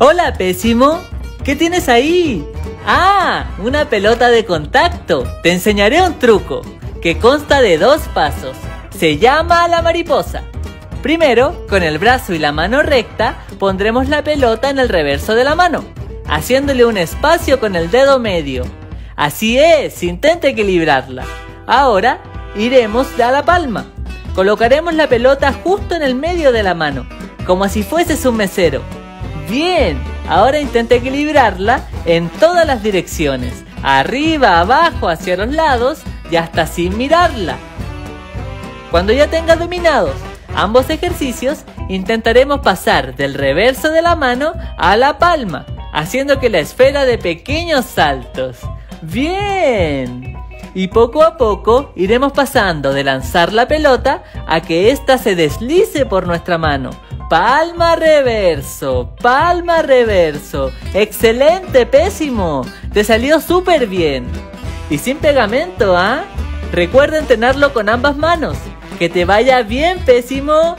Hola, Pésimo. ¿Qué tienes ahí? Ah, una pelota de contacto. Te enseñaré un truco que consta de dos pasos. Se llama la mariposa. Primero, con el brazo y la mano recta, pondremos la pelota en el reverso de la mano, haciéndole un espacio con el dedo medio. Así es, intenta equilibrarla. Ahora, iremos a la palma. Colocaremos la pelota justo en el medio de la mano, como si fueses un mesero. Bien, ahora intenta equilibrarla en todas las direcciones, arriba, abajo, hacia los lados y hasta sin mirarla. Cuando ya tengas dominados ambos ejercicios, intentaremos pasar del reverso de la mano a la palma, haciendo que la esfera de pequeños saltos. Bien. Y poco a poco iremos pasando de lanzar la pelota a que ésta se deslice por nuestra mano. Palma reverso, palma reverso. Excelente, pésimo. Te salió súper bien. Y sin pegamento, ¿ah? Recuerda entrenarlo con ambas manos. Que te vaya bien, pésimo.